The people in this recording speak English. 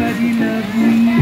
Everybody loves me.